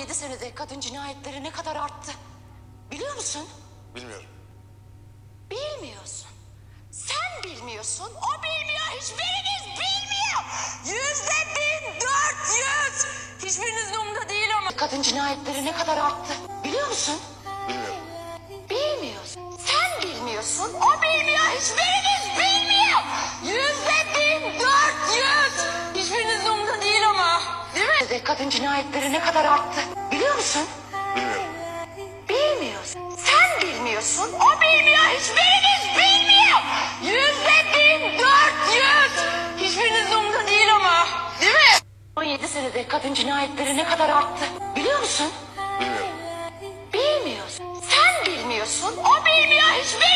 17 senede kadın cinayetleri ne kadar arttı? Biliyor musun? Bilmiyorum. Bilmiyorsun. Sen bilmiyorsun, o bilmiyor, hiçbiriniz bilmiyor. Yüzde bin dört yüz. Hiçbirinizin umurunda değil ama. Kadın cinayetleri ne kadar arttı? Biliyor musun? Bilmiyorum. Bilmiyorsun. Sen bilmiyorsun, o bilmiyor, hiçbiriniz Kadın cinayetleri ne kadar arttı? Biliyor musun? Bilmiyorum. Bilmiyorsun. Sen bilmiyorsun, o bilmiyor, hiçbiriniz bilmiyor. Yüzde bin dört yüz. Hiçbirinizin umurunda değil ama. Değil mi? 17 senede kadın cinayetleri ne kadar arttı? Biliyor musun? Bilmiyorum. Bilmiyorsun. Sen bilmiyorsun, o bilmiyor, hiçbiriniz